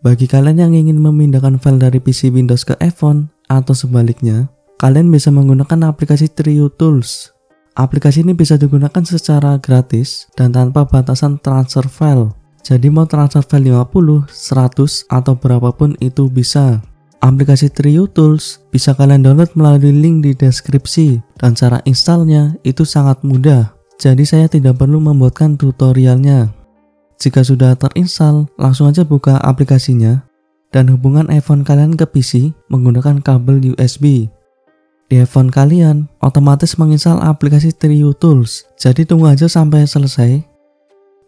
Bagi kalian yang ingin memindahkan file dari PC Windows ke iPhone atau sebaliknya, kalian bisa menggunakan aplikasi Trio Tools. Aplikasi ini bisa digunakan secara gratis dan tanpa batasan transfer file. Jadi mau transfer file 50, 100, atau berapapun itu bisa. Aplikasi Trio Tools bisa kalian download melalui link di deskripsi dan cara installnya itu sangat mudah. Jadi saya tidak perlu membuatkan tutorialnya. Jika sudah terinstall, langsung aja buka aplikasinya dan hubungan iPhone kalian ke PC menggunakan kabel USB. Di iPhone kalian otomatis menginstal aplikasi Trio Tools, jadi tunggu aja sampai selesai.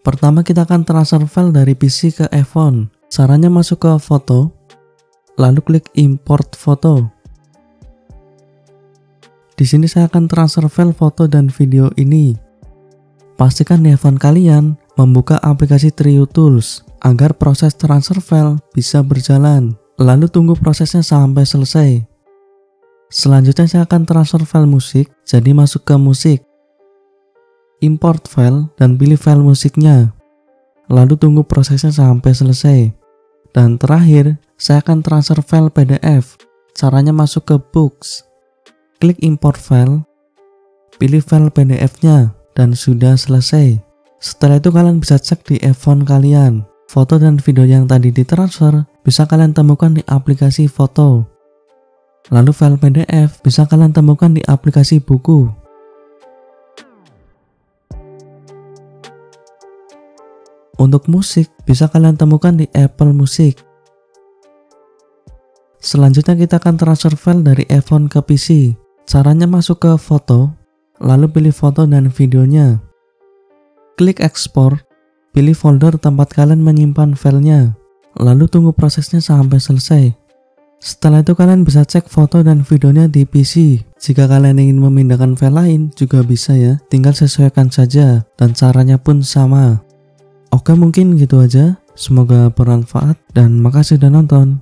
Pertama kita akan transfer file dari PC ke iPhone. Caranya masuk ke foto, lalu klik import foto. Di sini saya akan transfer file foto dan video ini. Pastikan di iPhone kalian membuka aplikasi Trio Tools agar proses transfer file bisa berjalan. Lalu tunggu prosesnya sampai selesai. Selanjutnya saya akan transfer file musik, jadi masuk ke musik. Import file dan pilih file musiknya. Lalu tunggu prosesnya sampai selesai. Dan terakhir, saya akan transfer file PDF. Caranya masuk ke Books. Klik import file, pilih file PDF-nya, dan sudah selesai. Setelah itu kalian bisa cek di iPhone kalian. Foto dan video yang tadi ditransfer bisa kalian temukan di aplikasi foto. Lalu file PDF bisa kalian temukan di aplikasi buku. Untuk musik bisa kalian temukan di Apple Music. Selanjutnya kita akan transfer file dari iPhone ke PC. Caranya masuk ke foto, lalu pilih foto dan videonya. Klik ekspor, pilih folder tempat kalian menyimpan filenya, lalu tunggu prosesnya sampai selesai. Setelah itu kalian bisa cek foto dan videonya di PC. Jika kalian ingin memindahkan file lain juga bisa ya, tinggal sesuaikan saja dan caranya pun sama. Oke mungkin gitu aja, semoga bermanfaat dan makasih sudah nonton.